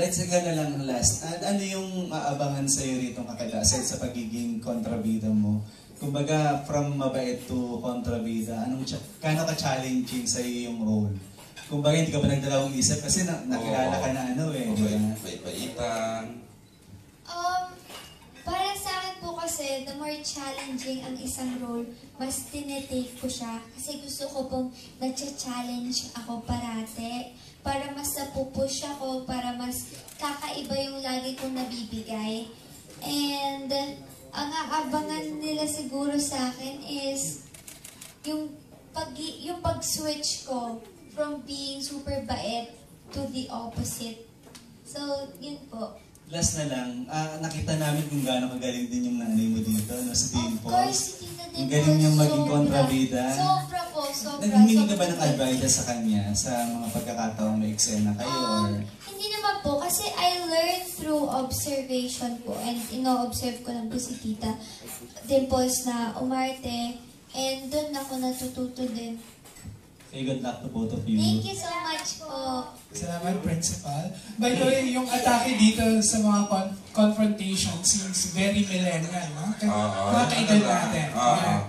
let's sige na lang ang last. An- ano yung aabangan sa'yo rito kakada aside sa pagiging kontrabida mo? Kumbaga, from mabait to kontrabida, anong cha- kano ka-challenging sa'yo yung role? Kumbaga, hindi ka ba nagdalawang isip? Kasi na, nakilala ka na ano eh, ba? May baitan. Challenging ang isang role, mas tinetake ko siya. Kasi gusto ko pong nag-challenge ako parate. Para mas napupush ako, para mas kakaiba yung lagi kong nabibigay. And ang aabangan nila siguro sa akin is yung pag yung pag-switch ko from being super bait to the opposite. So, yun po. Last na lang, ah, nakita namin kung gaano kagaling din yung nanay mo dito, no, si Of Dimple. course, si Tita Ang Dimple, galing niyang maging kontrabida. Sobra po, sobra. Naghumingi ka ba ng advice sa kanya sa mga pagkakataong may eksena kayo? Um, or... hindi naman po, kasi I learned through observation po and ino-observe ko lang po si Tita Dimples na umarte and doon ako natututo din. Okay, good luck to both of you. Thank you so much po. Salamat, Principal. By the way, yung atake dito sa mga con- confrontation seems very millennial, no? Kaya Oo, mga yun kaedad talaga. natin. Yeah.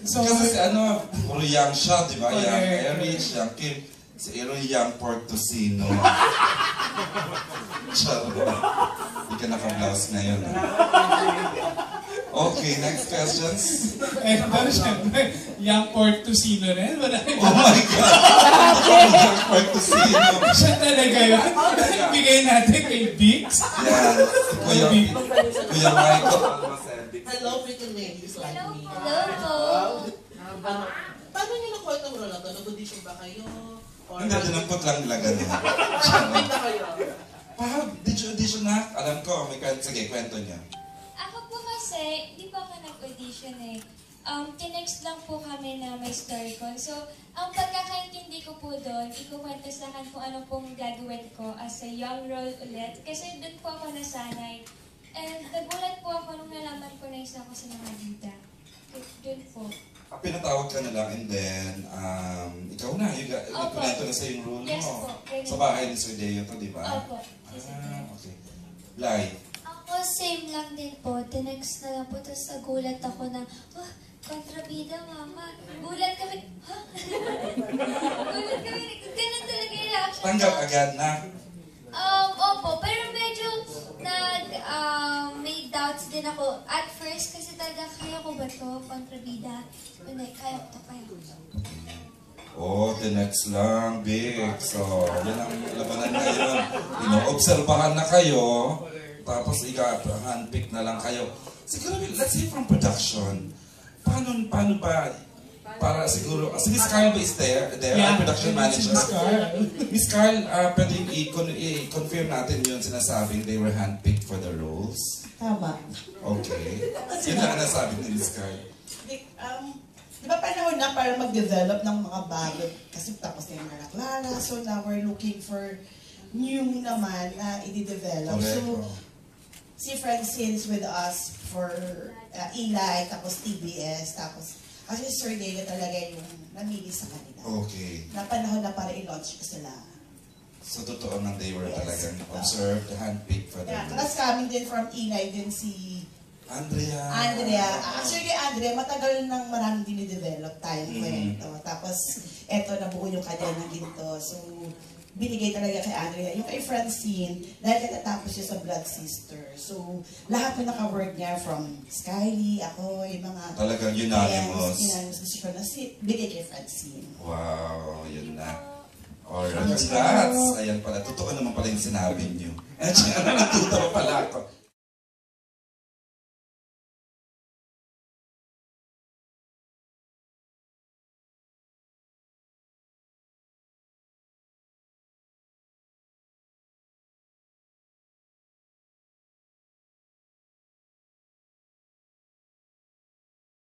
So, Kasi si ano, puro young siya, di ba? Young. Erich, young Kim. Si Ero young Port Tocino. Charot. Hindi ka naka-blouse ngayon. Okay, next questions. eh, pero syempre, young port to sino rin. Wala Oh my God! young Port Tocino. siya talaga yun. Bigay natin kay Bix. Si Kuya, Kuya Michael Almacevic. Hello, pretty ladies like Hello me. po. Hello po. Ano, paano niyo nakuha itong role na to? Nag-audition ba kayo? Or Hindi, dinampot lang. Nag-audition na kayo? Pa, did you audition na? Alam ko, may kwento. Sige, kwento niya. Po kasi, hindi pa ako nag-audition eh. Um, tinext lang po kami na may story ko. So, ang pagkakaintindi ko po doon, ikukwento sa akin kung ano pong gagawin ko as a young role ulit. Kasi doon po ako nasanay. And nagulat po ako nung nalaman ko na isa ko sa mga bida. Doon po. Ah, Pinatawag ka na lang and then, um, ikaw na, yung Opo. nagkunento na sa yung role Yes mo. po, ganun. Sa bahay ni Sir Deo to, di ba? Opo. Yes, Ah, okay. Lai, Same lang din po. Tinext na lang po. Tapos nagulat ako na, oh, kontrabida, mama. Gulat kami. Ha? Gulat kami. Ganun talaga yung reaction tanggap ko. agad na. Um, opo. Pero medyo nag, um, may doubts din ako. At first, kasi talaga, kaya ko ba to, kontrabida? Hindi, kaya ko to, kaya ko to. Oh, the next lang, big. So, yan ang labanan ngayon. Inoobserbahan na kayo, tapos ika, handpick na lang kayo. Siguro, let's say from production, paano, paano ba, para siguro, si Miss Carl ba is there, there Yeah, production manager? Miss Carl. Miss Carl, uh, pwedeng i-con- i-confirm natin yun sinasabing they were handpicked for the roles. Tama. Okay. Yun lang ang nasabi ni Miss Carl. Um, di ba panahon na para mag-develop ng mga bago? Kasi tapos na yung Mara Clara, so now we're looking for new naman na i-develop. Correct. So. Si Francine's with us for uh, Eli, tapos TBS, tapos kasi Sir Deo talaga yung namili sa kanila. Okay. Na panahon na para i-launch ko sila. So, totoo nang they were Yes. talagang observed, handpicked for Yeah, roles. tapos coming din from Eli din si Andrea. Andrea. Actually, Andrea, matagal nang maraming dinidevelop tayong Mhm. kwento. Tapos, eto, nabuo yung kanya ng ginto. So, binigay talaga kay Andrea. Yung kay Francine, dahil katatapos siya sa Blood Sister. So, lahat na naka-work niya from Skyly, ako, yung mga... Talagang unanimous. Unanimous decision na si, bigay kay Francine. Wow, yun na. Alright, congrats! Ayan pala, totoo naman pala yung sinabi niyo. At natuto pala ako.